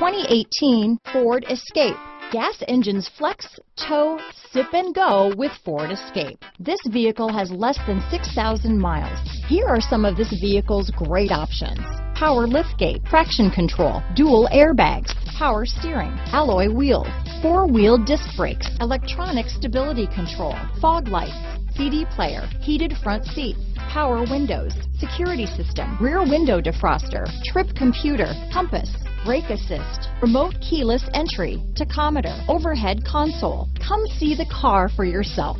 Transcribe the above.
2018 Ford Escape. Gas engines flex, tow, sip and go with Ford Escape. This vehicle has less than 6,000 miles. Here are some of this vehicle's great options. Power liftgate, traction control, dual airbags, power steering, alloy wheels, four-wheel disc brakes, electronic stability control, fog lights, CD player, heated front seats, power windows, security system, rear window defroster, trip computer, compass, brake assist, remote keyless entry, tachometer, overhead console. Come see the car for yourself.